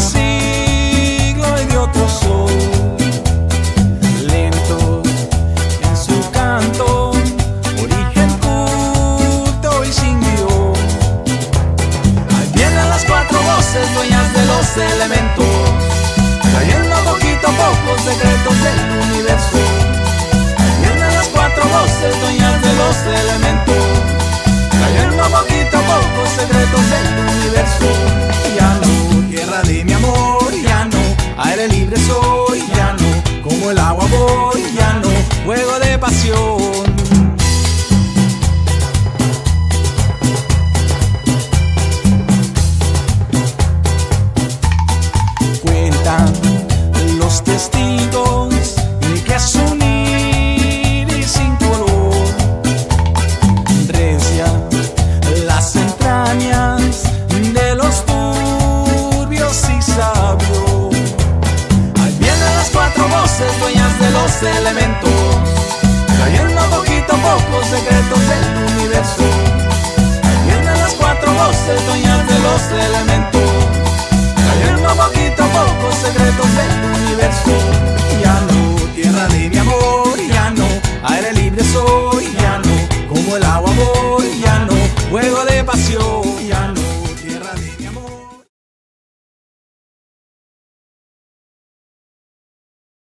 Siglo y otro sol, lento en su canto, origen cuto y sinbio. Viene las cuatro voces dueñas de los elementos, cayendo poquito a poco secretos del universo. Viene las cuatro voces dueñas de los elementos, cayendo poquito a poco los secretos. El agua voy, ya no, juego de pasión. Cuentan los testigos elementos, trayendo poquito a poco secretos del universo. Vienen las cuatro voces dueñas de los elementos, trayendo poquito a poco secretos del universo. Ya no,